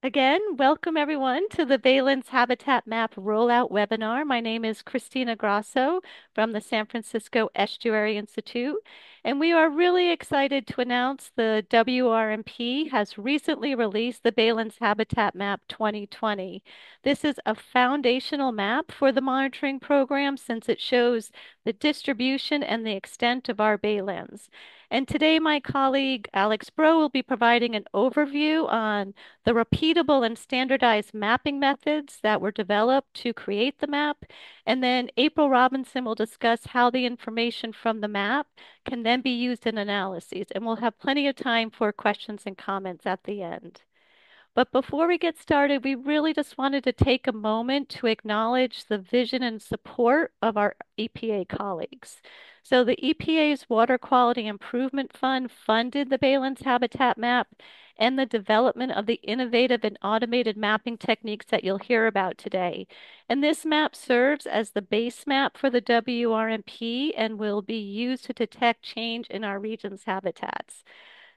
Again, welcome everyone to the Baylands Habitat Map Rollout webinar. My name is Christina Grosso from the San Francisco Estuary Institute, and we are really excited to announce the WRMP has recently released the Baylands Habitat Map 2020. This is a foundational map for the monitoring program since it shows the distribution and the extent of our baylands. And today, my colleague Alex Bro will be providing an overview on the repeatable and standardized mapping methods that were developed to create the map. And then April Robinson will discuss how the information from the map can then be used in analyses. And we'll have plenty of time for questions and comments at the end. But before we get started, we really just wanted to take a moment to acknowledge the vision and support of our EPA colleagues. So the EPA's Water Quality Improvement Fund funded the Baylands Habitat Map and the development of the innovative and automated mapping techniques that you'll hear about today. And this map serves as the base map for the WRMP and will be used to detect change in our region's habitats.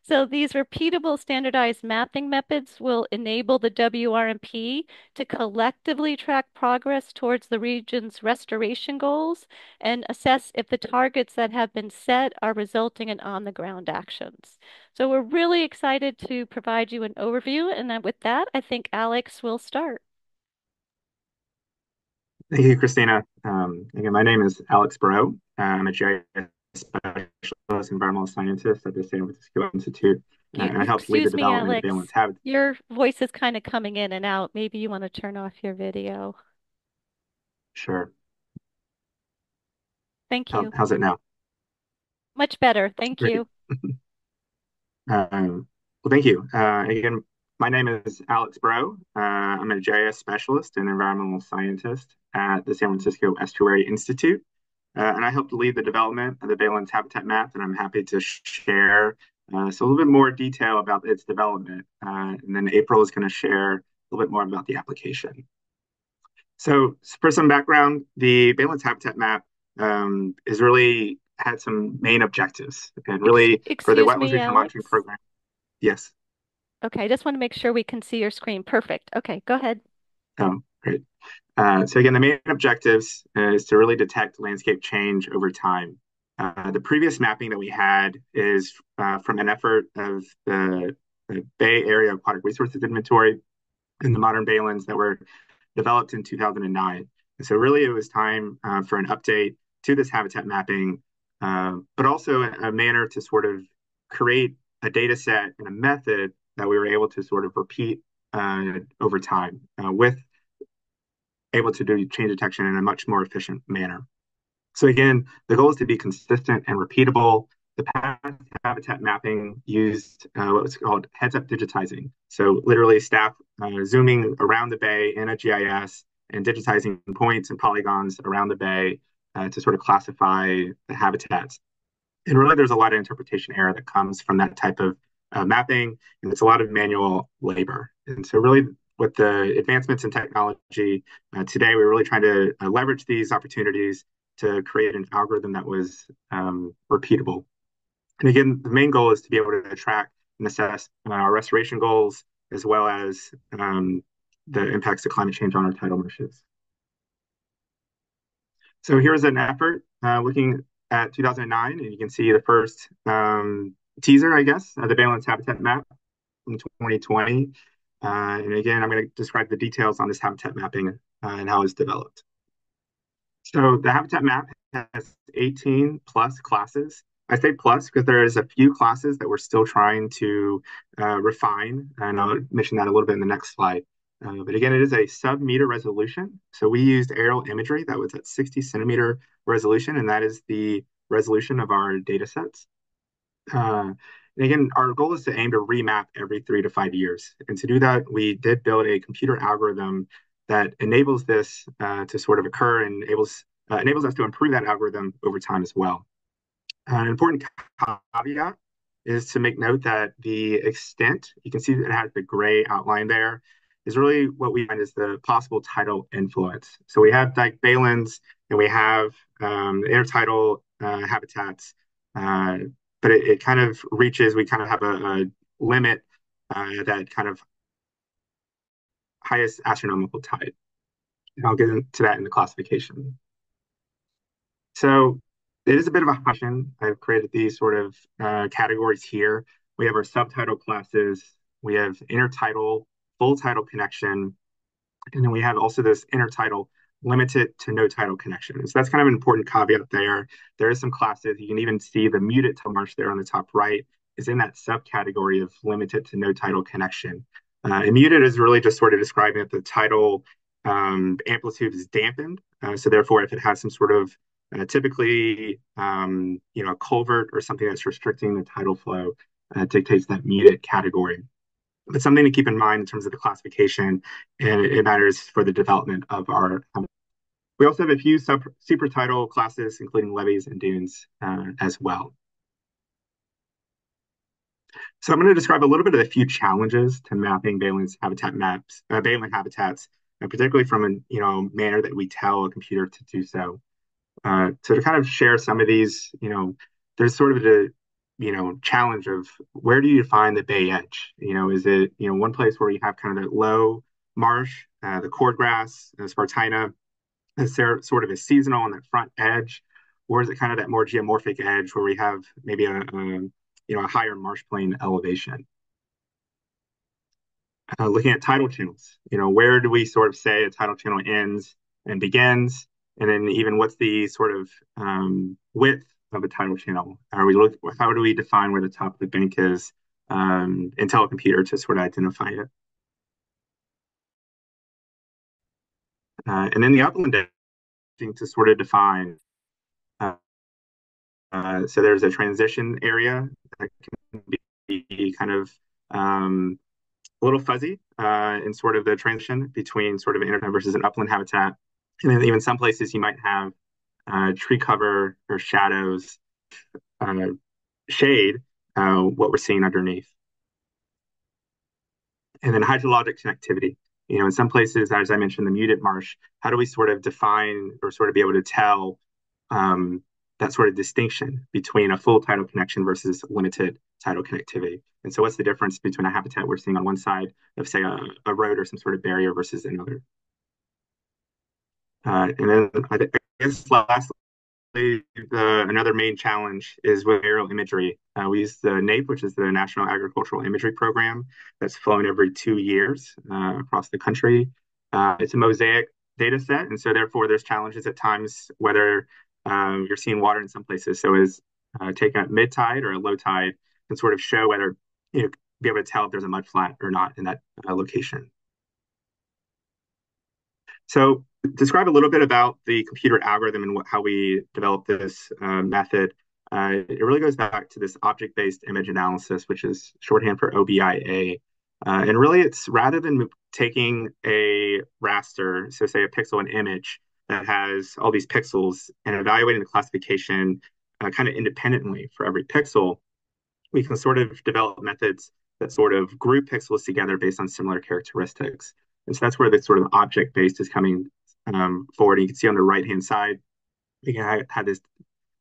So these repeatable standardized mapping methods will enable the WRMP to collectively track progress towards the region's restoration goals and assess if the targets that have been set are resulting in on-the-ground actions. So we're really excited to provide you an overview. And with that, I think Alex will start. Thank you, Christina. Um, again, my name is Alex. Uh, I'm a GIS specialist environmental scientist at the San Francisco Institute. You, and I help lead the development me, Alex, of Baylands Habitat. Your voice is kind of coming in and out. Maybe you want to turn off your video. Sure. Thank you. How, how's it now? Much better. Thank Great. you. um, well, thank you. Uh, again, my name is Alex Bro. Uh, I'm a GIS specialist and environmental scientist at the San Francisco Estuary Institute. Uh, and I helped to lead the development of the Baylands Habitat Map, and I'm happy to share uh, so a little bit more detail about its development. Uh, and then April is going to share a little bit more about the application. So for some background, the Baylands Habitat Map um, is really had some main objectives and really Excuse for the Wetlands Regional Monitoring Program. Yes. Okay, I just want to make sure we can see your screen. Perfect. Okay, go ahead. Oh, great. Uh, so again, the main objectives is to really detect landscape change over time. Uh, the previous mapping that we had is uh, from an effort of the, the, Bay Area Aquatic Resources Inventory and the modern baylands that were developed in 2009. And so really it was time uh, for an update to this habitat mapping, uh, but also a, a manner to sort of create a data set and a method that we were able to sort of repeat uh, over time with able to do change detection in a much more efficient manner. So again, the goal is to be consistent and repeatable. The past habitat mapping used uh, what was called heads-up digitizing. So literally staff uh, zooming around the bay in a GIS and digitizing points and polygons around the bay uh, to sort of classify the habitats. And really, there's a lot of interpretation error that comes from that type of uh, mapping, and it's a lot of manual labor. And so, really, with the advancements in technology uh, today, we're really trying to uh, leverage these opportunities to create an algorithm that was um, repeatable. And again, the main goal is to be able to track and assess uh, our restoration goals as well as um, the impacts of climate change on our tidal meshes. So here's an effort uh, looking at 2009, and you can see the first um, teaser, I guess, of the Baylands Habitat Map from 2020. Uh, and again, I'm going to describe the details on this habitat mapping uh, and how it's developed. So the habitat map has 18 plus classes. I say plus because there is a few classes that we're still trying to uh, refine, and I'll mention that a little bit in the next slide. Uh, but again, it is a sub-meter resolution. So we used aerial imagery that was at 60 centimeter resolution, and that is the resolution of our data sets. And again, our goal is to aim to remap every three to five years. And to do that, we did build a computer algorithm that enables this uh, to sort of occur and enables uh, enables us to improve that algorithm over time as well. Uh, an important caveat is to make note that the extent, you can see that it has the gray outline there, is really what we find is the possible tidal influence. So we have like baylands and we have um, intertidal uh, habitats, uh, but it, it, kind of reaches, we kind of have a, a limit uh, that kind of highest astronomical tide. And I'll get into that in the classification. So it is a bit of a question. I've created these sort of uh, categories here. We have our subtidal classes, we have intertidal, full tidal connection, and then we have also this limited to no tidal connection. So that's kind of an important caveat there. There is some classes, you can even see the muted to marsh there on the top right is in that subcategory of limited to no tidal connection. Uh, and muted is really just sort of describing that the tidal um, amplitude is dampened. Uh, so therefore, if it has some sort of uh, typically, um, you know, a culvert or something that's restricting the tidal flow uh, dictates that muted category. But something to keep in mind in terms of the classification, and it matters for the development of our. Um, we also have a few sub, title classes, including levees and dunes uh, as well. So I'm going to describe a little bit of the few challenges to mapping Baylands habitat maps, uh, habitats, and particularly from a you know manner that we tell a computer to do so. Uh, so to kind of share some of these, you know, there's sort of the you know challenge of where do you define the bay edge? You know, is it you know one place where you have kind of the low marsh, uh, the cordgrass, the spartina, is there sort of a seasonal on that front edge, or is it kind of that more geomorphic edge where we have maybe a, a you know, a higher marsh plain elevation. Uh, looking at tidal channels, you know, where do we sort of say a tidal channel ends and begins? And then even what's the sort of um, width of a tidal channel? Are we look? How do we define where the top of the bank is um, and tell a computer to sort of identify it? Uh, and then the upland to sort of define uh, so there's a transition area that can be kind of um, a little fuzzy uh, in sort of the transition between sort of an internet versus an upland habitat. And then even some places you might have uh, tree cover or shadows, uh, shade, uh, what we're seeing underneath. And then hydrologic connectivity. You know, in some places, as I mentioned, the muted marsh, how do we sort of define or sort of be able to tell um, that sort of distinction between a full tidal connection versus limited tidal connectivity. And so, what's the difference between a habitat we're seeing on one side of, say, a, a road or some sort of barrier versus another? Uh, and then I guess lastly, the, another main challenge is with aerial imagery. Uh, we use the NAIP, which is the National Agricultural Imagery Program, that's flown every two years uh, across the country. Uh, it's a mosaic data set, and so therefore there's challenges at times whether um, you're seeing water in some places. So is uh, taking at mid tide or a low tide and sort of show whether you know be able to tell if there's a mud flat or not in that uh, location. So describe a little bit about the computer algorithm and what, how we developed this uh, method. Uh, it really goes back to this object-based image analysis, which is shorthand for OBIA. Uh, and really, it's rather than taking a raster, so say a pixel, an image, that has all these pixels and evaluating the classification uh, kind of independently for every pixel, we can sort of develop methods that sort of group pixels together based on similar characteristics. And so that's where the sort of object based is coming um, forward. And you can see on the right hand side, we can have this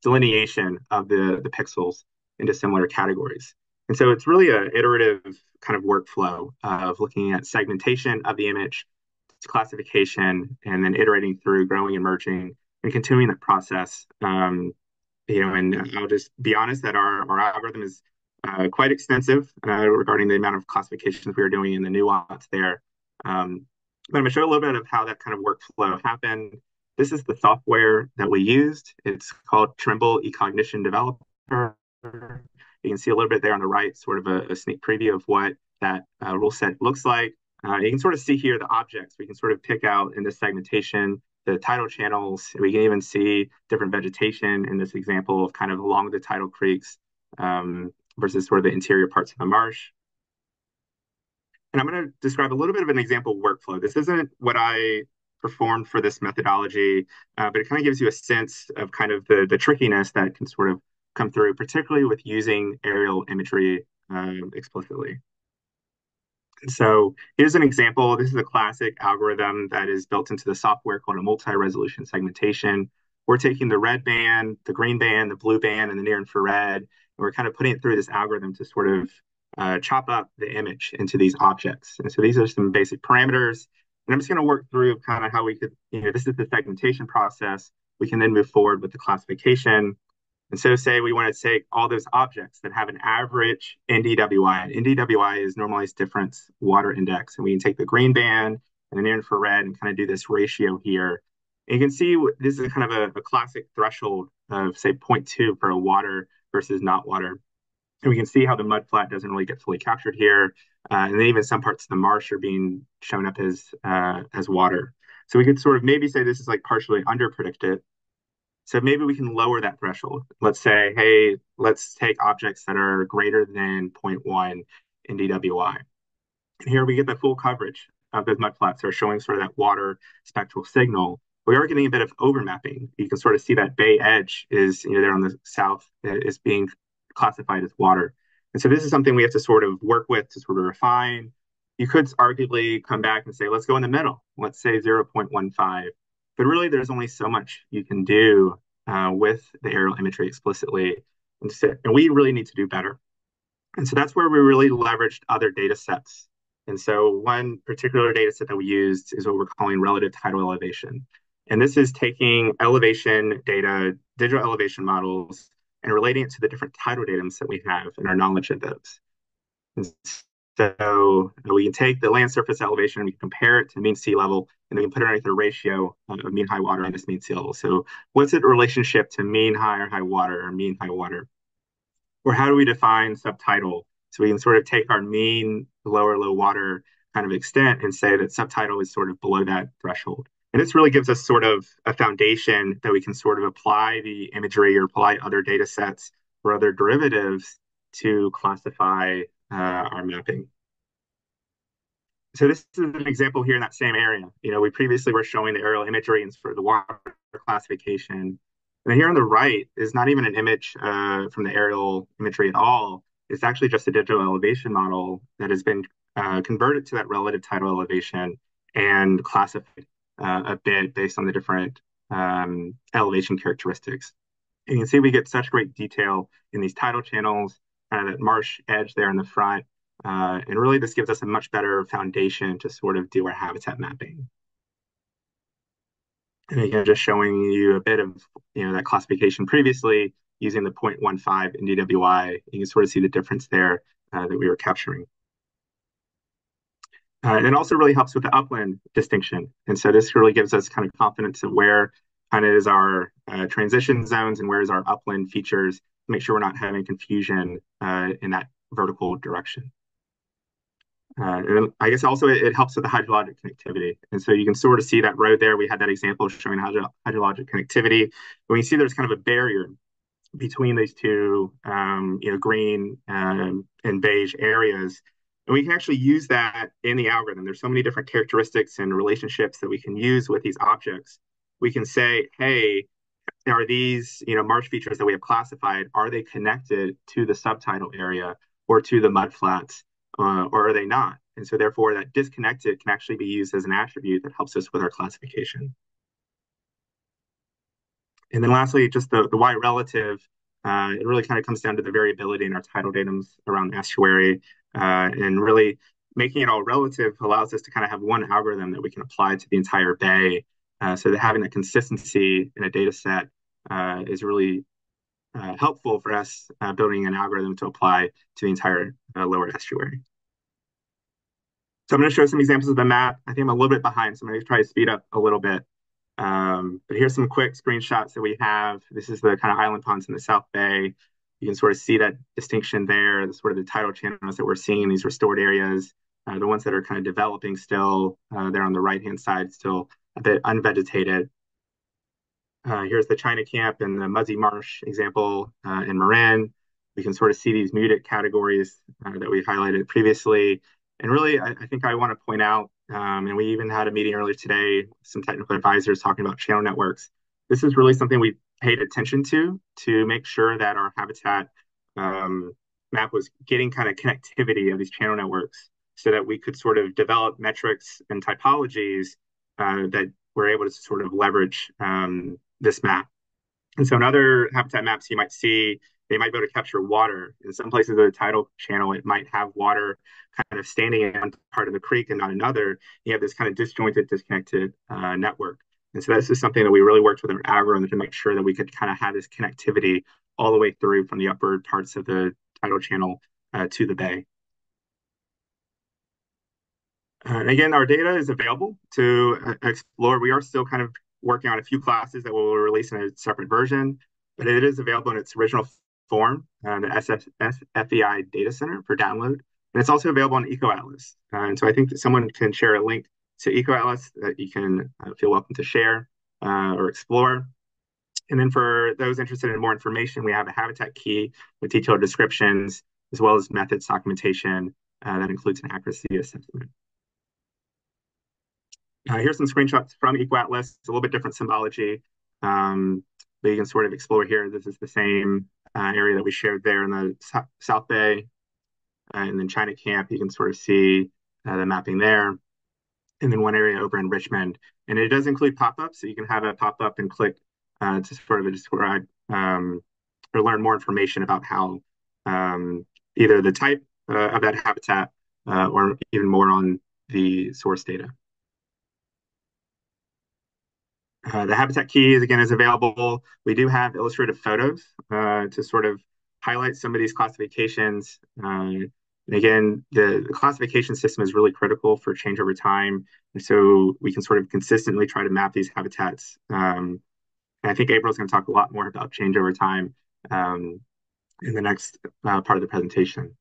delineation of the, the pixels into similar categories. And so it's really an iterative kind of workflow of looking at segmentation of the image, classification and then iterating through growing and merging and continuing that process. Um, you know, and I'll just be honest that our, our algorithm is uh, quite extensive uh, regarding the amount of classifications we are doing and the nuance there. Um, but I'm going to show a little bit of how that kind of workflow happened. This is the software that we used. It's called Trimble eCognition Developer. You can see a little bit there on the right, sort of a, a sneak preview of what that uh, rule set looks like. Uh, you can sort of see here the objects. We can sort of pick out in this segmentation the tidal channels. We can even see different vegetation in this example of kind of along the tidal creeks um, versus sort of the interior parts of the marsh. And I'm going to describe a little bit of an example workflow. This isn't what I performed for this methodology, uh, but it kind of gives you a sense of kind of the, the trickiness that can sort of come through, particularly with using aerial imagery um, explicitly. So here's an example. This is a classic algorithm that is built into the software called a multi-resolution segmentation. We're taking the red band, the green band, the blue band, and the near infrared, and we're kind of putting it through this algorithm to sort of uh, chop up the image into these objects. And so these are some basic parameters. And I'm just going to work through kind of how we could, you know, this is the segmentation process. We can then move forward with the classification. And so say we want to take all those objects that have an average NDWI. NDWI is normalized difference water index. And we can take the green band and the infrared and kind of do this ratio here. And you can see this is kind of a, a classic threshold of say 0.2 for a water versus not water. And we can see how the mud flat doesn't really get fully captured here. Uh, and then even some parts of the marsh are being shown up as uh, as water. So we could sort of maybe say this is like partially under predicted. So maybe we can lower that threshold. Let's say, hey, let's take objects that are greater than 0.1 NDWI. And here we get the full coverage of those mud flats that are showing sort of that water spectral signal. We are getting a bit of overmapping. You can sort of see that bay edge is, you know, there on the south is being classified as water. And so this is something we have to sort of work with to sort of refine. You could arguably come back and say, let's go in the middle. Let's say 0.15. But really, there's only so much you can do uh, with the aerial imagery explicitly. And, so, and we really need to do better. And so that's where we really leveraged other data sets. And so one particular data set that we used is what we're calling relative tidal elevation. And this is taking elevation data, digital elevation models, and relating it to the different tidal datums that we have and our knowledge of those. And so we can take the land surface elevation and we can compare it to mean sea level, and then we can put it underneath a ratio of mean high water minus mean sea level. So what's the relationship to mean high or high water or mean high water? Or how do we define subtidal? So we can sort of take our mean lower low water kind of extent and say that subtidal is sort of below that threshold. And this really gives us sort of a foundation that we can sort of apply the imagery or apply other data sets or other derivatives to classify uh, our mapping. So this is an example here in that same area. You know, we previously were showing the aerial imagery and for the water classification. And here on the right is not even an image uh, from the aerial imagery at all. It's actually just a digital elevation model that has been uh, converted to that relative tidal elevation and classified uh, a bit based on the different um, elevation characteristics. And you can see we get such great detail in these tidal channels, kind of that marsh edge there in the front. Uh, and really, this gives us a much better foundation to sort of do our habitat mapping. And again, just showing you a bit of you know that classification previously using the 0.15 NDWI. You can sort of see the difference there uh, that we were capturing. Uh, and it also really helps with the upland distinction. And so this really gives us kind of confidence of where kind of is our uh, transition zones and where is our upland features to make sure we're not having confusion uh, in that vertical direction. Uh, and I guess also it, it, helps with the hydrologic connectivity. And so you can sort of see that road there. We had that example showing hydro hydrologic connectivity. You see there's kind of a barrier between these two, um, you know, green um, and beige areas, and we can actually use that in the algorithm. There's so many different characteristics and relationships that we can use with these objects. We can say, hey, are these, you know, marsh features that we have classified, are they connected to the subtidal area or to the mud flats, uh, or are they not? And so therefore that disconnected can actually be used as an attribute that helps us with our classification. And then lastly, just the, the Y relative, uh, it really kind of comes down to the variability in our tidal datums around estuary. Uh, and really making it all relative allows us to kind of have one algorithm that we can apply to the entire bay. Uh, so that having that consistency in a data set uh, is really uh, helpful for us uh, building an algorithm to apply to the entire uh, lower estuary. So I'm going to show some examples of the map. I think I'm a little bit behind, so I'm going to try to speed up a little bit. Um, but here's some quick screenshots that we have. This is the kind of island ponds in the South Bay you can sort of see that distinction there, the sort of the tidal channels that we're seeing in these restored areas, uh, the ones that are kind of developing still, uh, they're on the right-hand side, still a bit unvegetated. Uh, here's the China Camp and the Muzzi Marsh example uh, in Marin. We can sort of see these muted categories uh, that we highlighted previously. And really, I, I think I want to point out, um, and we even had a meeting earlier today, some technical advisors talking about channel networks. This is really something we paid attention to to make sure that our habitat um, map was getting kind of connectivity of these channel networks so that we could sort of develop metrics and typologies uh, that we're able to sort of leverage um, this map. And so in other habitat maps, you might see they might be able to capture water. In some places of the tidal channel, it might have water kind of standing in one part of the creek and not another. You have this kind of disjointed, disconnected uh, network. And so this is something that we really worked with our algorithm to make sure that we could kind of have this connectivity all the way through from the upper parts of the tidal channel uh, to the bay. Uh, again, our data is available to uh, explore. We are still kind of working on a few classes that we'll release in a separate version, but it is available in its original form, uh, the SF, SFEI data center for download. And it's also available on EcoAtlas. Uh, and so I think that someone can share a link to EcoAtlas that you can uh, feel welcome to share uh, or explore. And then for those interested in more information, we have a habitat key with detailed descriptions, as well as methods documentation uh, that includes an accuracy assessment. Uh, here's some screenshots from EcoAtlas. It's a little bit different symbology, um, but you can sort of explore here. This is the same uh, area that we shared there in the South Bay. Uh, and then China Camp, you can sort of see the mapping there. And then one area over in Richmond. And it does include pop-ups, so you can have a pop-up and click uh, to sort of describe um, or learn more information about how um, either the type uh, of that habitat or even more on the source data. Uh, the habitat key is again is available. We do have illustrative photos uh, to sort of highlight some of these classifications. And again, the, the, classification system is really critical for change over time. And so we can sort of consistently try to map these habitats. Um, and I think April's going to talk a lot more about change over time um, in the next uh, part of the presentation.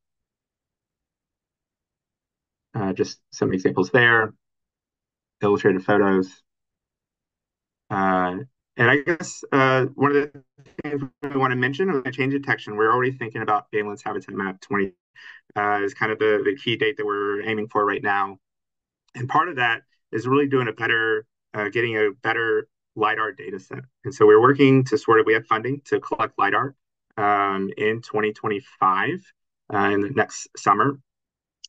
Uh, just some examples there, illustrated photos. Uh, and I guess uh, one of the things we want to mention on the change detection, we're already thinking about Baylands Habitat Map 20 uh, is kind of the, the key date that we're aiming for right now. And part of that is really doing a better, uh, getting a better LIDAR data set. And so we're working to sort of, we have funding to collect LIDAR um, in 2025 uh, in the next summer.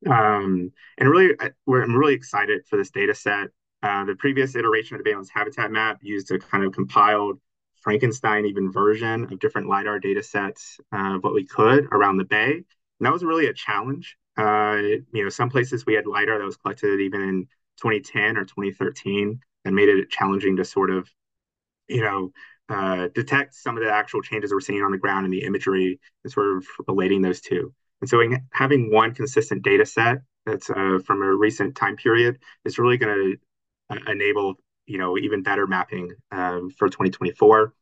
Um, and really, we're, I'm really excited for this data set. Uh, the previous iteration of the Baylands Habitat Map used a kind of compiled Frankenstein even version of different LiDAR data sets uh, of what we could around the bay. And that was really a challenge. Uh, you know, some places we had LiDAR that was collected even in 2010 or 2013 and made it challenging to sort of, you know, uh, detect some of the actual changes we're seeing on the ground in the imagery and sort of relating those two. And so having one consistent data set that's uh, from a recent time period is really going to enable you know even better mapping um, for 2024.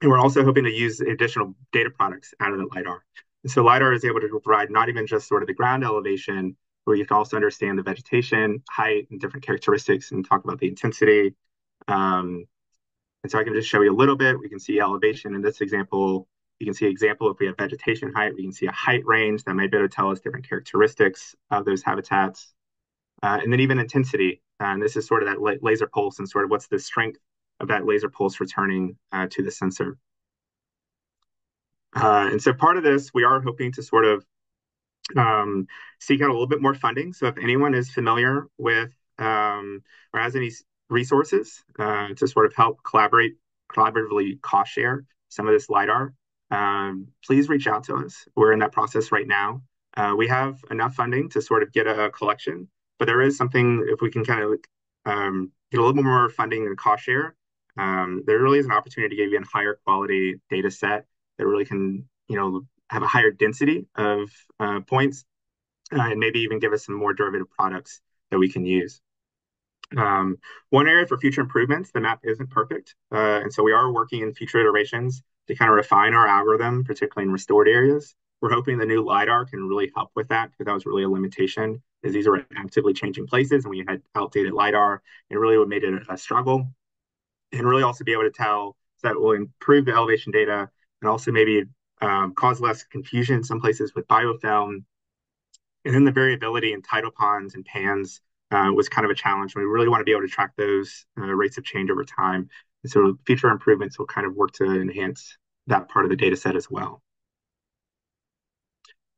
And we're also hoping to use additional data products out of the LiDAR. And so LiDAR is able to provide not even just sort of the ground elevation, where you can also understand the vegetation, height, and different characteristics and talk about the intensity. Um, and so I can just show you a little bit. We can see elevation in this example. You can see example if we have vegetation height, we can see a height range that might be able to tell us different characteristics of those habitats. Uh, and then even intensity. And this is sort of that laser pulse and sort of what's the strength of that laser pulse returning uh, to the sensor. Uh, and so part of this, we are hoping to sort of um, seek out a little bit more funding. So if anyone is familiar with um, or has any resources uh, to sort of help collaborate, collaboratively cost share some of this LiDAR, um, please reach out to us. We're in that process right now. Uh, we have enough funding to sort of get a collection but there is something if we can kind of um, get a little more funding and cost share. Um, there really is an opportunity to give you a higher quality data set that really can, you know, have a higher density of uh, points, uh, and maybe even give us some more derivative products that we can use. Um, one area for future improvements, the map isn't perfect, uh, and so we are working in future iterations to kind of refine our algorithm, particularly in restored areas. We're hoping the new LiDAR can really help with that because that was really a limitation is these are actively changing places and we had outdated LiDAR. and really what made it a struggle. And really also be able to tell so that will improve the elevation data and also maybe um, cause less confusion in some places with biofilm. And then the variability in tidal ponds and pans uh, was kind of a challenge. We really want to be able to track those uh, rates of change over time. And so future improvements will kind of work to enhance that part of the data set as well.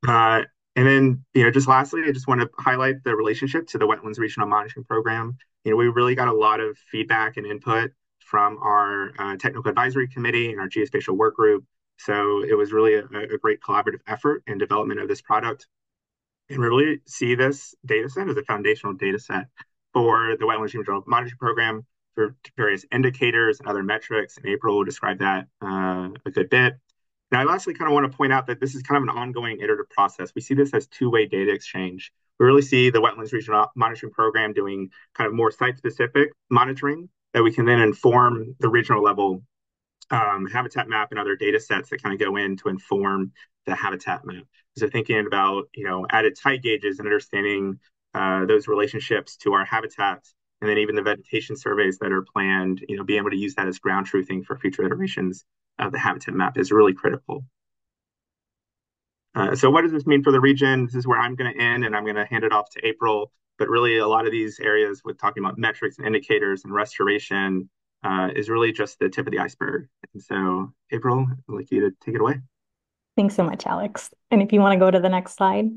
Uh, and then, you know, just lastly, I just want to highlight the relationship to the Wetlands Regional Monitoring Program. You know, we really got a lot of feedback and input from our uh, technical advisory committee and our geospatial work group So it was really a, a great collaborative effort in development of this product and we really see this data set as a foundational data set for the Wetlands Regional Monitoring Program for various indicators and other metrics. And April will describe that uh, a good bit. Now, I lastly kind of want to point out that this is kind of an ongoing iterative process. We see this as two-way data exchange. We really see the Wetlands Regional Monitoring Program doing kind of more site-specific monitoring that we can then inform the regional level um, habitat map and other data sets that kind of go in to inform the habitat map. So thinking about, you know, added tide gauges and understanding uh, those relationships to our habitats, and then even the vegetation surveys that are planned, you know, being able to use that as ground truthing for future iterations of the habitat map is really critical. Uh, so what does this mean for the region? This is where I'm going to end, and I'm going to hand it off to April. But really, a lot of these areas with talking about metrics and indicators and restoration uh, is really just the tip of the iceberg. And so, April, I'd like you to take it away. Thanks so much, Alex. And if you want to go to the next slide.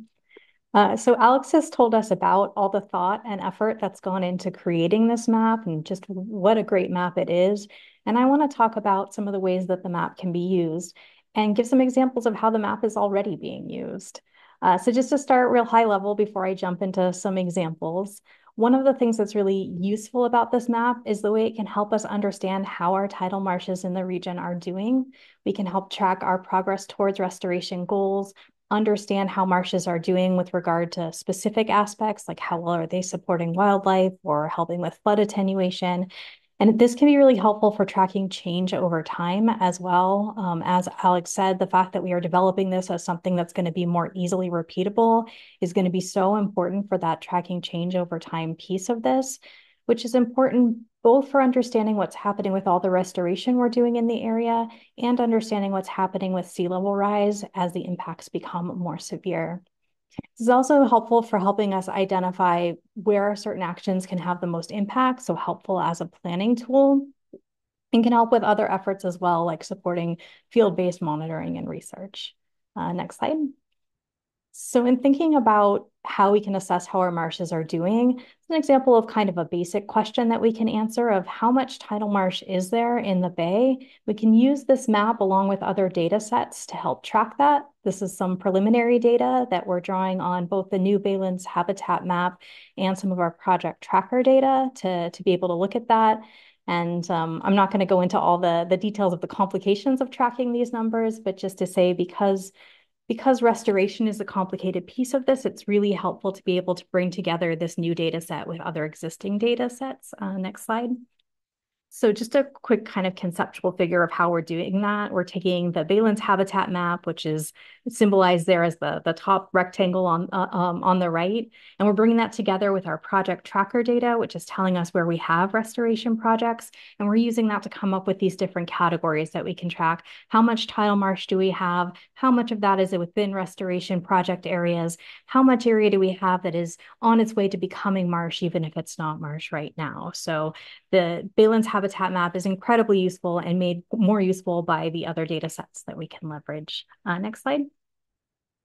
Uh, so Alex has told us about all the thought and effort that's gone into creating this map and just what a great map it is. And I want to talk about some of the ways that the map can be used and give some examples of how the map is already being used. Uh, so just to start real high level before I jump into some examples, one of the things that's really useful about this map is the way it can help us understand how our tidal marshes in the region are doing. We can help track our progress towards restoration goals, understand how marshes are doing with regard to specific aspects, like how well are they supporting wildlife or helping with flood attenuation, and this can be really helpful for tracking change over time as well. Um, as Alex said, the fact that we are developing this as something that's going to be more easily repeatable is going to be so important for that tracking change over time piece of this, which is important both for understanding what's happening with all the restoration we're doing in the area and understanding what's happening with sea level rise as the impacts become more severe. This is also helpful for helping us identify where certain actions can have the most impact, so helpful as a planning tool, and can help with other efforts as well, like supporting field-based monitoring and research. Uh, next slide. So in thinking about how we can assess how our marshes are doing, it's an example of kind of a basic question that we can answer of how much tidal marsh is there in the bay. We can use this map along with other data sets to help track that. This is some preliminary data that we're drawing on both the new Baylands habitat map and some of our project tracker data to, to be able to look at that. And um, I'm not going to go into all the, the details of the complications of tracking these numbers, but just to say because because restoration is a complicated piece of this, it's really helpful to be able to bring together this new data set with other existing data sets. Uh, next slide. So just a quick kind of conceptual figure of how we're doing that. We're taking the Baylands habitat map, which is symbolized there as the, the top rectangle on, uh, um, on the right. And we're bringing that together with our project tracker data, which is telling us where we have restoration projects. And we're using that to come up with these different categories that we can track. How much tidal marsh do we have? How much of that is it within restoration project areas? How much area do we have that is on its way to becoming marsh, even if it's not marsh right now? So the Baylands habitat habitat map is incredibly useful and made more useful by the other data sets that we can leverage. Uh, next slide.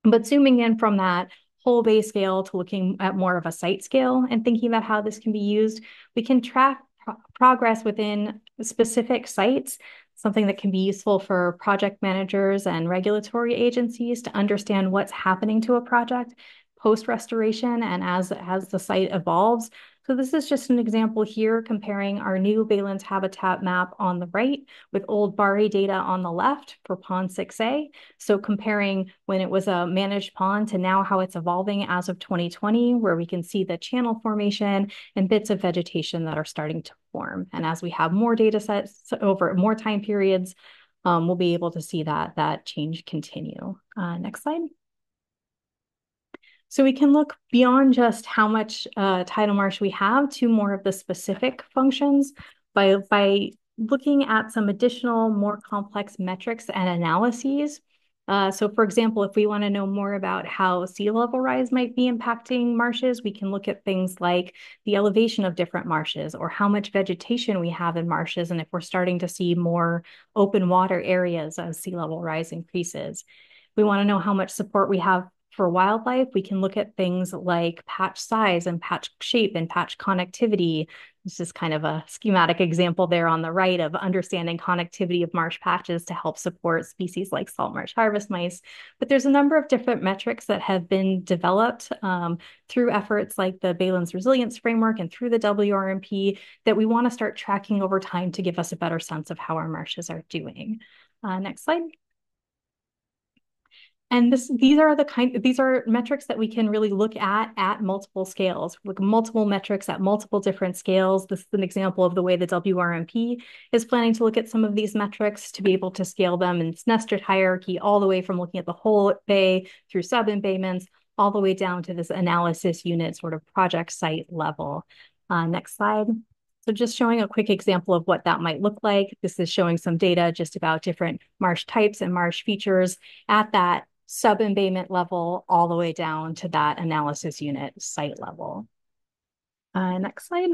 But zooming in from that whole bay scale to looking at more of a site scale and thinking about how this can be used, we can track pro progress within specific sites, something that can be useful for project managers and regulatory agencies to understand what's happening to a project post restoration and as, as the site evolves so this is just an example here comparing our new Baylands habitat map on the right with old BAARI data on the left for pond 6A. So comparing when it was a managed pond to now how it's evolving as of 2020, where we can see the channel formation and bits of vegetation that are starting to form. And as we have more data sets over more time periods, um, we'll be able to see that, that change continue. Uh, next slide. So we can look beyond just how much uh, tidal marsh we have to more of the specific functions by, by looking at some additional more complex metrics and analyses. Uh, so for example, if we want to know more about how sea level rise might be impacting marshes, we can look at things like the elevation of different marshes or how much vegetation we have in marshes and if we're starting to see more open water areas as sea level rise increases. We want to know how much support we have for wildlife, we can look at things like patch size and patch shape and patch connectivity, This is kind of a schematic example there on the right of understanding connectivity of marsh patches to help support species like salt marsh harvest mice. But there's a number of different metrics that have been developed um, through efforts like the Baylands Resilience Framework and through the WRMP that we want to start tracking over time to give us a better sense of how our marshes are doing. Uh, next slide. And this, these are the kind, these are metrics that we can really look at at multiple scales, like multiple metrics at multiple different scales. This is an example of the way the WRMP is planning to look at some of these metrics to be able to scale them in its nested hierarchy, all the way from looking at the whole bay through sub-embayments, all the way down to this analysis unit sort of project site level. Uh, next slide. So just showing a quick example of what that might look like. This is showing some data just about different marsh types and marsh features at that sub-embayment level all the way down to that analysis unit site level. Uh, next slide.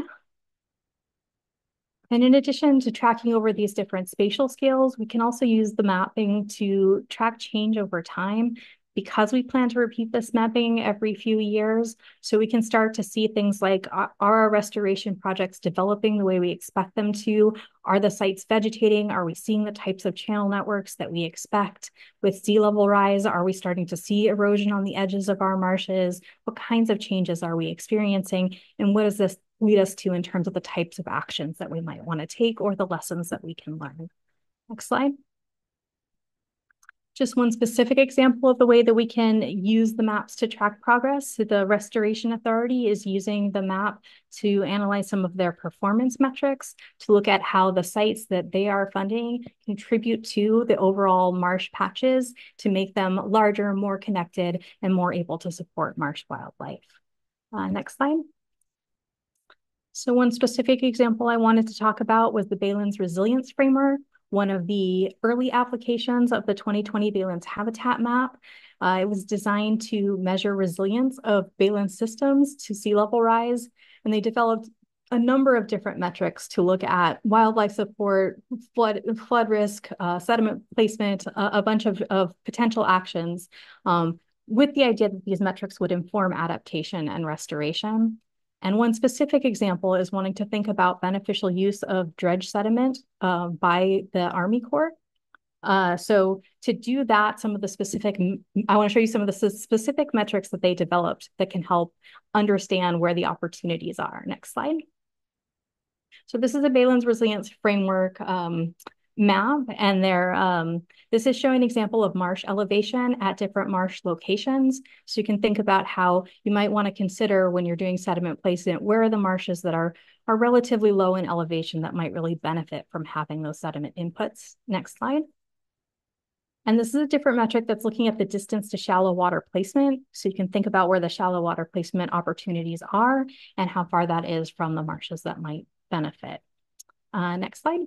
And in addition to tracking over these different spatial scales, we can also use the mapping to track change over time because we plan to repeat this mapping every few years, so we can start to see things like, uh, are our restoration projects developing the way we expect them to? Are the sites vegetating? Are we seeing the types of channel networks that we expect? With sea level rise, are we starting to see erosion on the edges of our marshes? What kinds of changes are we experiencing? And what does this lead us to in terms of the types of actions that we might want to take or the lessons that we can learn? Next slide just one specific example of the way that we can use the maps to track progress. The Restoration Authority is using the map to analyze some of their performance metrics to look at how the sites that they are funding contribute to the overall marsh patches to make them larger, more connected, and more able to support marsh wildlife. Uh, next slide. So one specific example I wanted to talk about was the Baylands Resilience Framework, one of the early applications of the 2020 Baylands Habitat Map. Uh, it was designed to measure resilience of Baelen systems to sea level rise, and they developed a number of different metrics to look at wildlife support, flood, flood risk, uh, sediment placement, a, a bunch of, of potential actions um, with the idea that these metrics would inform adaptation and restoration. And one specific example is wanting to think about beneficial use of dredge sediment uh, by the Army Corps. Uh, so to do that, some of the specific, I want to show you some of the specific metrics that they developed that can help understand where the opportunities are. Next slide. So this is a Baylands resilience framework um, map and there um, this is showing an example of marsh elevation at different marsh locations so you can think about how you might want to consider when you're doing sediment placement where are the marshes that are are relatively low in elevation that might really benefit from having those sediment inputs next slide and this is a different metric that's looking at the distance to shallow water placement. So you can think about where the shallow water placement opportunities are and how far that is from the marshes that might benefit. Uh, next slide.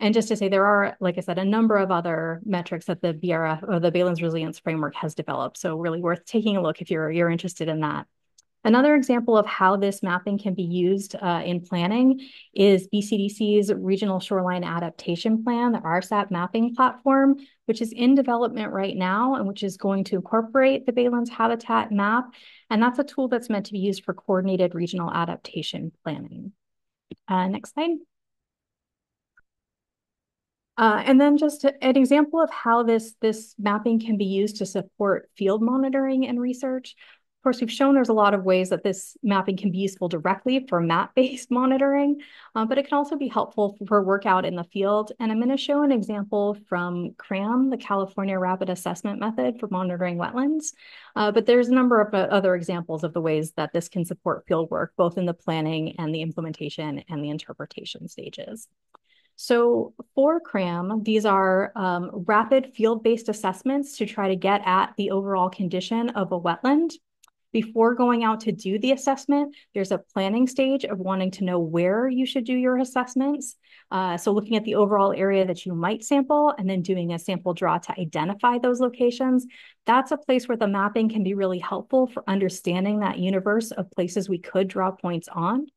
And just to say, there are, like I said, a number of other metrics that the BRF or the Baylands Resilience Framework has developed. So really worth taking a look if you're, you're interested in that. Another example of how this mapping can be used uh, in planning is BCDC's Regional Shoreline Adaptation Plan, the RSAP mapping platform, which is in development right now and which is going to incorporate the Baylands Habitat map. And that's a tool that's meant to be used for coordinated regional adaptation planning. Uh, next slide. Uh, and then just an example of how this, this mapping can be used to support field monitoring and research. Of course, we've shown there's a lot of ways that this mapping can be useful directly for map-based monitoring, uh, but it can also be helpful for work out in the field. And I'm going to show an example from CRAM, the California Rapid Assessment Method for monitoring wetlands. Uh, but there's a number of uh, other examples of the ways that this can support field work, both in the planning and the implementation and the interpretation stages. So for CRAM, these are um, rapid field-based assessments to try to get at the overall condition of a wetland. Before going out to do the assessment, there's a planning stage of wanting to know where you should do your assessments. Uh, so looking at the overall area that you might sample and then doing a sample draw to identify those locations. That's a place where the mapping can be really helpful for understanding that universe of places we could draw points on.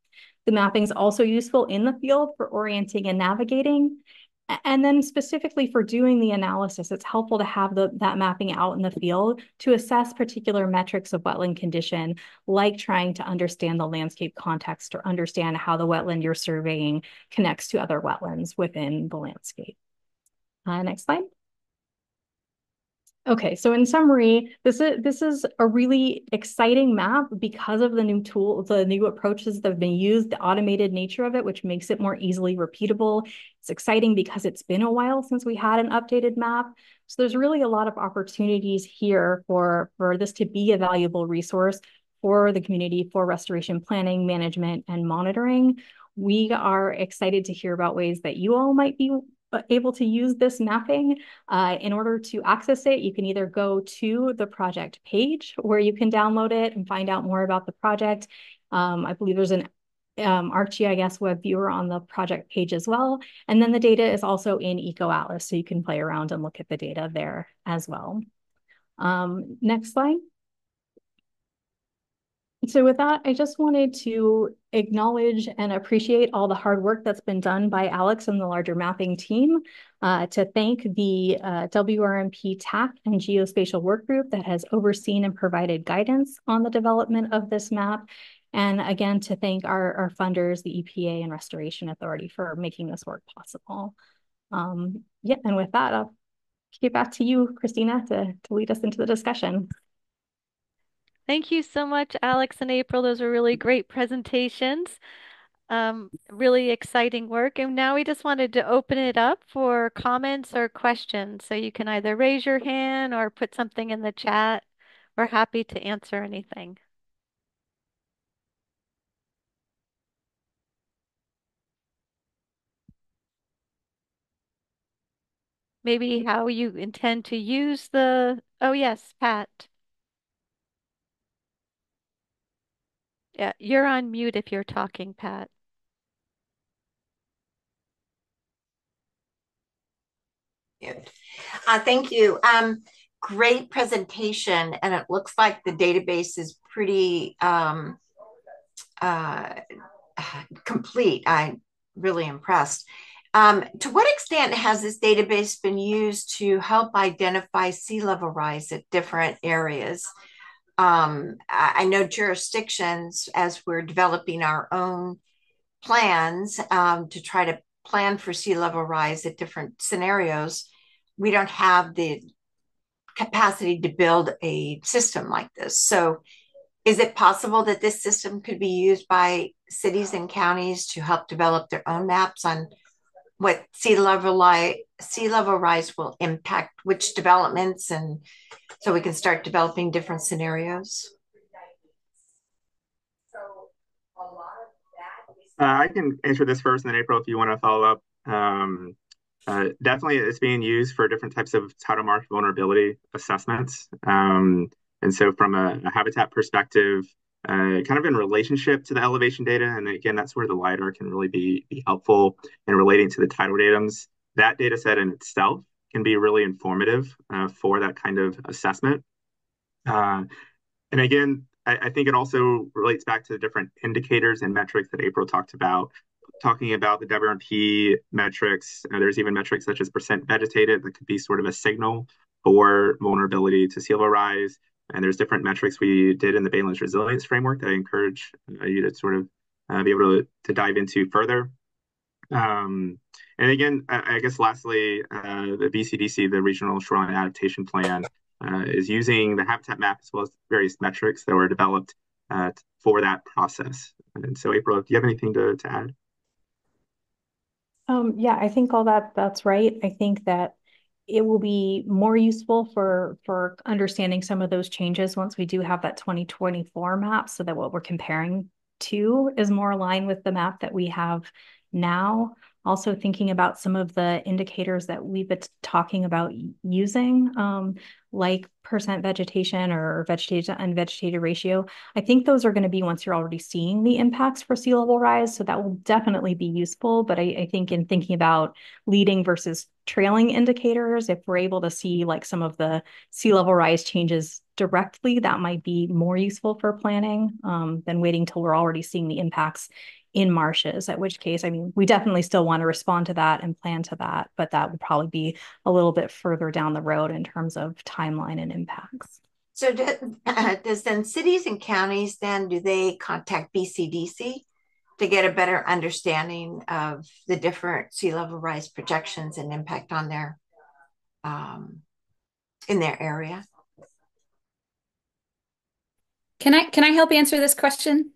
The mapping is also useful in the field for orienting and navigating. And then specifically for doing the analysis, it's helpful to have the, that mapping out in the field to assess particular metrics of wetland condition, like trying to understand the landscape context or understand how the wetland you're surveying connects to other wetlands within the landscape. Uh, next slide. Okay, so in summary, this is this is a really exciting map because of the new tool, the new approaches that have been used, the automated nature of it, which makes it more easily repeatable. It's exciting because it's been a while since we had an updated map. So there's really a lot of opportunities here for, for this to be a valuable resource for the community for restoration planning, management, and monitoring. We are excited to hear about ways that you all might be able to use this mapping. Uh, in order to access it, you can either go to the project page where you can download it and find out more about the project. Um, I believe there's an um, ArcGIS web viewer on the project page as well. And then the data is also in EcoAtlas, so you can play around and look at the data there as well. Um, next slide. So with that, I just wanted to acknowledge and appreciate all the hard work that's been done by Alex and the larger mapping team, uh, to thank the uh, WRMP TAC and Geospatial Work Group that has overseen and provided guidance on the development of this map, and again, to thank our, our funders, the EPA and Restoration Authority for making this work possible. Um, yeah, and with that, I'll kick it back to you, Christina, to, to lead us into the discussion. Thank you so much, Alex and April. Those were really great presentations. Um, really exciting work. And now we just wanted to open it up for comments or questions. So you can either raise your hand or put something in the chat. We're happy to answer anything. Maybe how you intend to use the, oh yes, Pat. Yeah, you're on mute if you're talking, Pat. Uh, thank you. Um, great presentation, and it looks like the database is pretty um, uh, complete. I'm really impressed. Um, to what extent has this database been used to help identify sea level rise at different areas? Um, I know jurisdictions, as we're developing our own plans um, to try to plan for sea level rise at different scenarios, we don't have the capacity to build a system like this. So, is it possible that this system could be used by cities and counties to help develop their own maps on what sea level sea level rise will impact which developments and so we can start developing different scenarios? Uh, I can answer this first, and then April, if you want to follow up. Um, uh, definitely, it's being used for different types of tidal marsh vulnerability assessments. Um, and so, from a, a habitat perspective, uh, kind of in relationship to the elevation data, and again, that's where the lidar can really be be helpful in relating to the tidal datums. That data set in itself can be really informative uh, for that kind of assessment. Uh, and again, I, I, think it also relates back to the different indicators and metrics that April talked about. Talking about the WRMP metrics, uh, there's even metrics such as percent vegetated that could be sort of a signal for vulnerability to sea level rise. And there's different metrics we did in the Baylands Resilience Framework that I encourage uh, you to sort of uh, be able to, to dive into further. Um, and again, I, I guess lastly, uh, the BCDC, the Regional Shoreline Adaptation Plan, uh, is using the habitat map as well as various metrics that were developed uh, for that process. And so, April, do you have anything to, to add? Um, yeah, I think all that that's right. I think that it will be more useful for for understanding some of those changes once we do have that 2024 map so that what we're comparing to is more aligned with the map that we have now also thinking about some of the indicators that we've been talking about using, um, like percent vegetation or vegetated to unvegetated ratio. I think those are going to be once you're already seeing the impacts for sea level rise. So that will definitely be useful. But I, I think in thinking about leading versus trailing indicators, if we're able to see like some of the sea level rise changes directly, that might be more useful for planning um, than waiting till we're already seeing the impacts in marshes, at which case, I mean, we definitely still want to respond to that and plan to that, but that would probably be a little bit further down the road in terms of timeline and impacts. So do, uh, does then cities and counties then do they contact BCDC to get a better understanding of the different sea level rise projections and impact on their um, in their area? Can I can I help answer this question?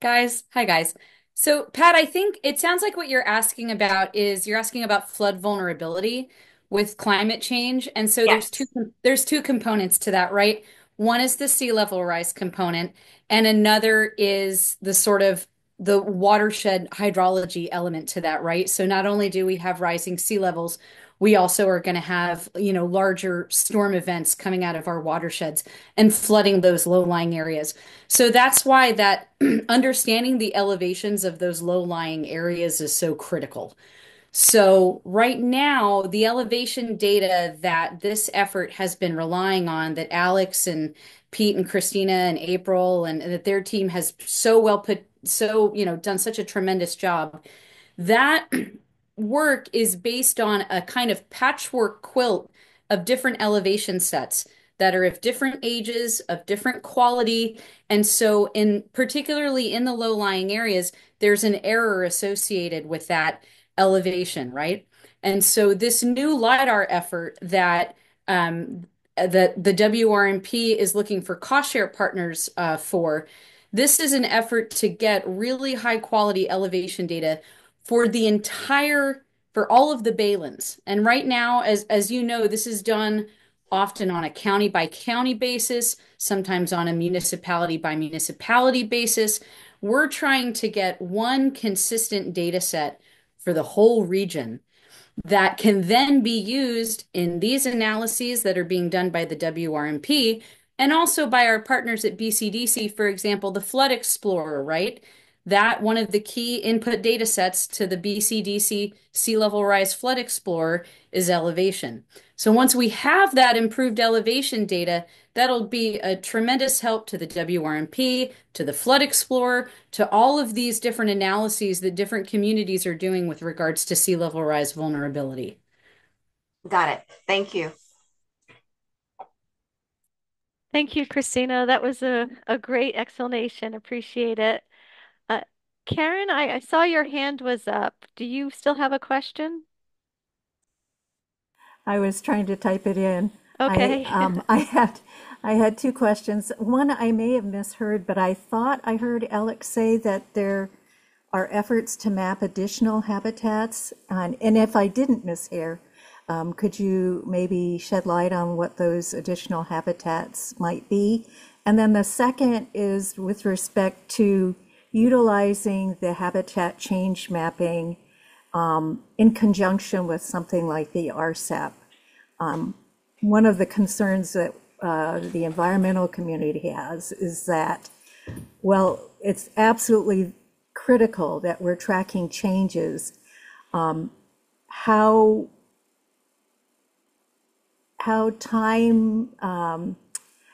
Guys, hi guys. So Pat, I think it sounds like what you're asking about is you're asking about flood vulnerability with climate change. And so yes. there's two there's two components to that, right? One is the sea level rise component, and another is the sort of the watershed hydrology element to that, right? So not only do we have rising sea levels, we also are going to have, you know, larger storm events coming out of our watersheds and flooding those low-lying areas. So that's why that understanding the elevations of those low-lying areas is so critical. So right now, the elevation data that this effort has been relying on, that Alex and Pete and Christina and April and, that their team has so well put, so, you know, done such a tremendous job, that work is based on a kind of patchwork quilt of different elevation sets that are of different ages, of different quality. And so in particularly in the low-lying areas, there's an error associated with that elevation, right? And so this new LIDAR effort that um, that the WRMP is looking for cost share partners uh, for, this is an effort to get really high quality elevation data for the entire for all of the Baylands. And right now, as as you know, this is done often on a county by county basis, sometimes on a municipality by municipality basis. We're trying to get one consistent data set for the whole region that can then be used in these analyses that are being done by the WRMP and also by our partners at BCDC, for example, the Flood Explorer, right? That one of the key input data sets to the BCDC Sea Level Rise Flood Explorer is elevation. So once we have that improved elevation data, that'll be a tremendous help to the WRMP, to the Flood Explorer, to all of these different analyses that different communities are doing with regards to sea level rise vulnerability. Got it. Thank you. Thank you, Christina. That was a, a great explanation. Appreciate it. Uh, Karen, I, I saw your hand was up. Do you still have a question? I was trying to type it in. Okay. I, um, I had I had two questions. One I may have misheard, but I thought I heard Alex say that there are efforts to map additional habitats. And, and if I didn't mishear, um, could you maybe shed light on what those additional habitats might be? And then the second is with respect to utilizing the habitat change mapping in conjunction with something like the RSAP. Um, one of the concerns that uh, the environmental community has is that, well, it's absolutely critical that we're tracking changes. Um, how how time um,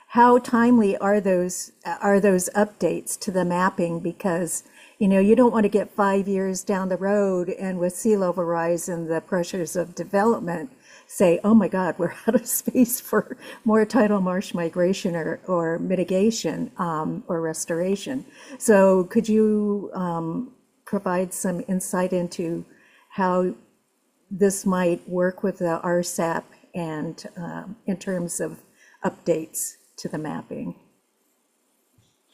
how timely are those are those updates to the mapping because you know, you don't want to get five years down the road and with sea level rise and the pressures of development say, oh my God, we're out of space for more tidal marsh migration or, or mitigation um, or restoration. So could you um, provide some insight into how this might work with the RSAP and um, in terms of updates to the mapping?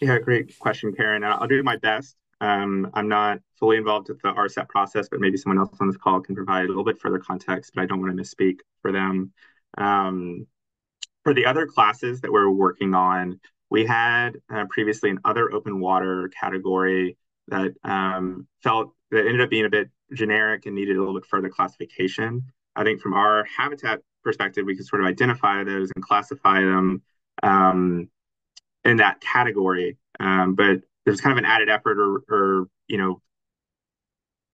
Yeah, great question, Karen. I'll do my best. Um, I'm not fully involved with the RSAP process, but maybe someone else on this call can provide a little bit further context, but I don't want to misspeak for them. Um, for the other classes that we're working on, we had uh, previously an other open water category that um, felt that ended up being a bit generic and needed a little bit further classification. I think from our habitat perspective, we could sort of identify those and classify them um, in that category. Um, but there's kind of an added effort or, or you know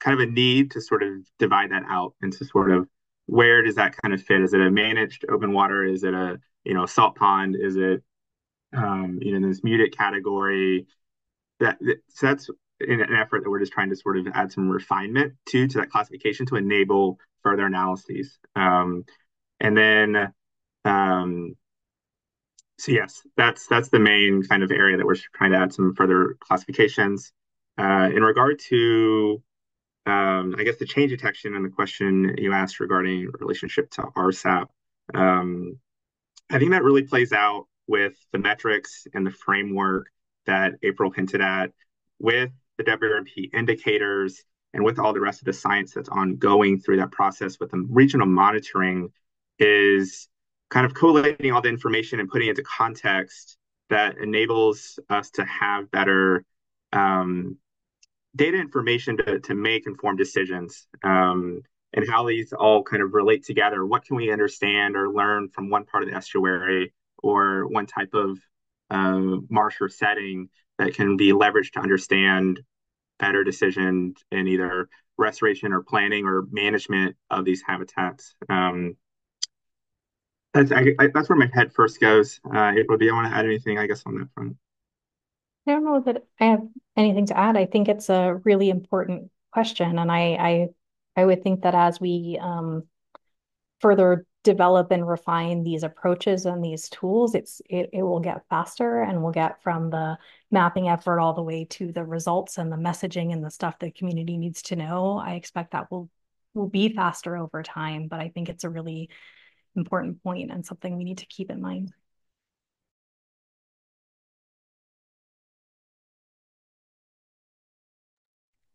kind of a need to sort of divide that out into sort of where does that kind of fit? Is it a managed open water? Is it a you know salt pond? Is it um, you know this muted category? That so that's in an effort that we're just trying to sort of add some refinement to to that classification to enable further analyses. Um, and then, um, so yes, that's that's the main kind of area that we're trying to add some further classifications. Uh, in regard to, um, I guess the change detection and the question you asked regarding relationship to RSAP, um, I think that really plays out with the metrics and the framework that April hinted at with the WRMP indicators and with all the rest of the science that's ongoing through that process with the regional monitoring is kind of collating all the information and putting it into context that enables us to have better um, data information to, to make informed decisions um, and how these all kind of relate together. What can we understand or learn from one part of the estuary or one type of uh, marsh or setting that can be leveraged to understand better decisions in either restoration or planning or management of these habitats. Um, that's I, I, that's where my head first goes. Uh, April, do you want to add anything? I guess on that front. I don't know that I have anything to add. I think it's a really important question, and I I, I would think that as we um, further develop and refine these approaches and these tools, it's it, it will get faster and we'll get from the mapping effort all the way to the results and the messaging and the stuff the community needs to know. I expect that will will be faster over time, but I think it's a really important point and something we need to keep in mind.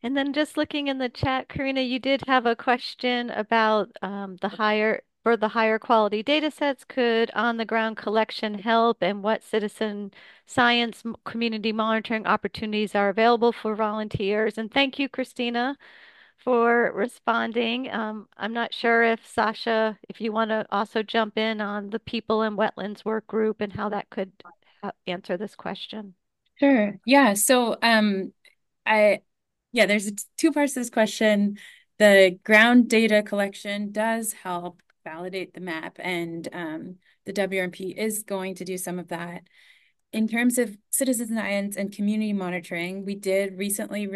And then just looking in the chat, Karina, you did have a question about um, the higher for the higher quality data sets could on the ground collection help and what citizen science community monitoring opportunities are available for volunteers. And thank you, Christina, for responding. Um, I'm not sure if Sasha, if you want to also jump in on the people and wetlands work group and how that could answer this question. Sure. Yeah. So, um, I, yeah, there's two parts to this question. The ground data collection does help validate the map, and um, the WRMP is going to do some of that. In terms of citizen science and community monitoring, we did recently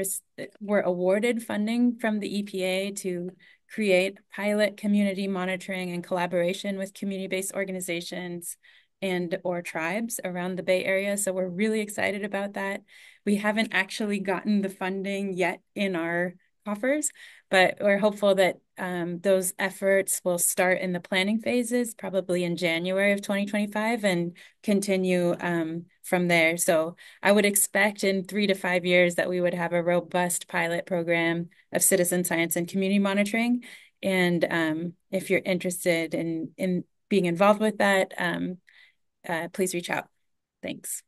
were awarded funding from the EPA to create pilot community monitoring and collaboration with community-based organizations and or tribes around the Bay Area. So we're really excited about that. We haven't actually gotten the funding yet in our coffers, but we're hopeful that um, those efforts will start in the planning phases, probably in January of 2025, and continue um, from there. So I would expect in three to five years that we would have a robust pilot program of citizen science and community monitoring. And um, if you're interested in in being involved with that, um, uh, please reach out. Thanks.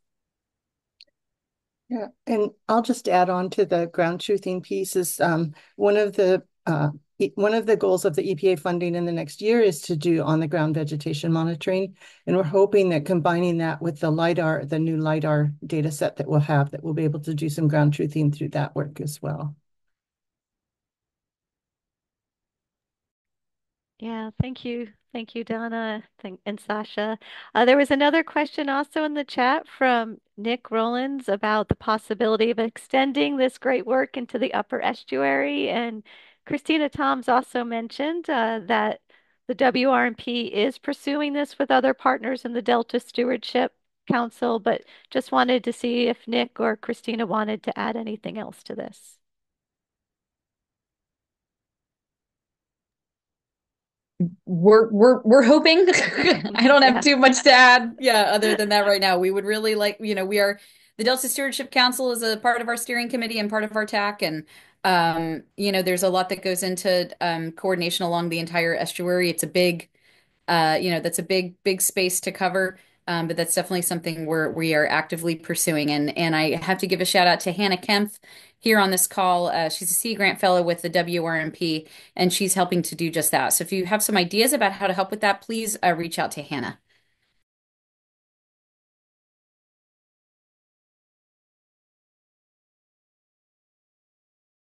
Yeah, and I'll just add on to the ground truthing piece is um, one of the uh, one of the goals of the EPA funding in the next year is to do on the ground vegetation monitoring. And we're hoping that combining that with the LIDAR, the new LIDAR data set that we'll have, that we'll be able to do some ground truthing through that work as well. Yeah, thank you. Thank you, Donna and Sasha. Uh, there was another question also in the chat from Nick Rollins about the possibility of extending this great work into the upper estuary. And Christina Toms also mentioned uh, that the WRMP is pursuing this with other partners in the Delta Stewardship Council, but just wanted to see if Nick or Christina wanted to add anything else to this. We're we're we're hoping. I don't have yeah. too much to add. Yeah other than that right now we would really like you know we are the delta stewardship council is a part of our steering committee and part of our tac and um you know there's a lot that goes into um coordination along the entire estuary. It's a big uh you know that's a big big space to cover um, but that's definitely something we're we are actively pursuing and and i have to give a shout out to hannah kempf here on this call. Uh, she's a Sea Grant Fellow with the WRMP, and she's helping to do just that. So if you have some ideas about how to help with that, please uh, reach out to Hannah.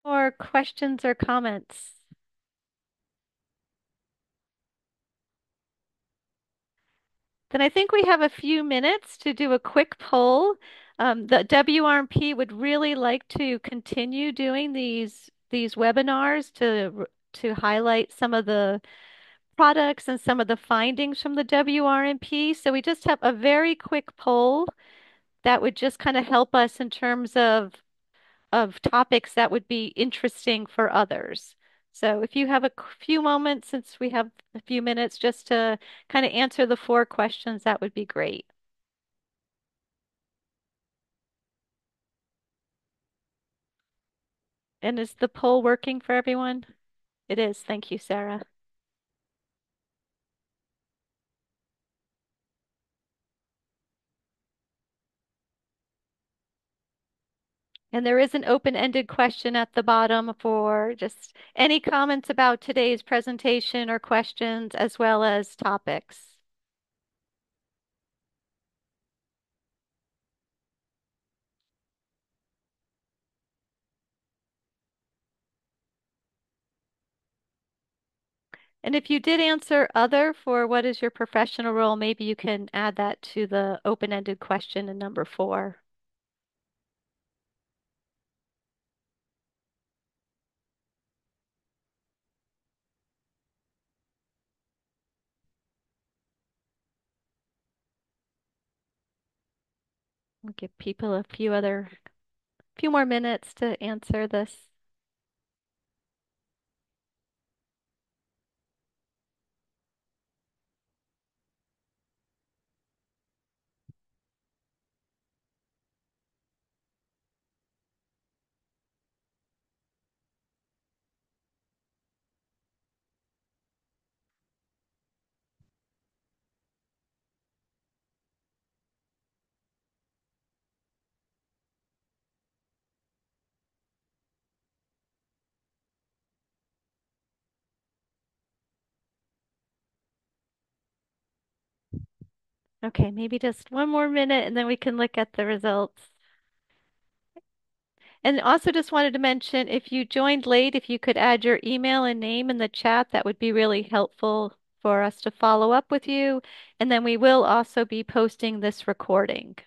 More questions or comments? Then I think we have a few minutes to do a quick poll. Um, the WRMP would really like to continue doing these these webinars to to highlight some of the products and some of the findings from the WRMP. So we just have a very quick poll that would just kind of help us in terms of of topics that would be interesting for others. So if you have a few moments, since we have a few minutes, just to kind of answer the four questions, that would be great. And is the poll working for everyone? It is. Thank you, Sarah. And there is an open-ended question at the bottom for just any comments about today's presentation or questions, as well as topics. And if you did answer other for what is your professional role, maybe you can add that to the open-ended question in number four. I'll give people a few other, few more minutes to answer this. Okay, maybe just one more minute and then we can look at the results. And also just wanted to mention, if you joined late, if you could add your email and name in the chat, that would be really helpful for us to follow up with you. And then we will also be posting this recording.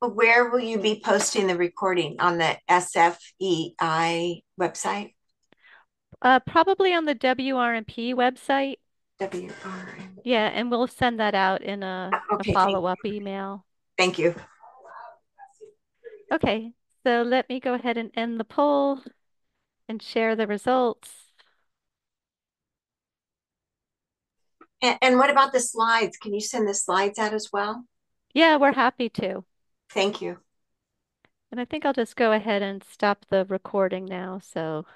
Where will you be posting the recording? On the SFEI website? Uh, probably on the WRMP website. WRMP. Yeah, and we'll send that out in a, okay, a follow-up email. Thank you. Okay, so let me go ahead and end the poll and share the results. And, and what about the slides? Can you send the slides out as well? Yeah, we're happy to. Thank you. And I think I'll just go ahead and stop the recording now. So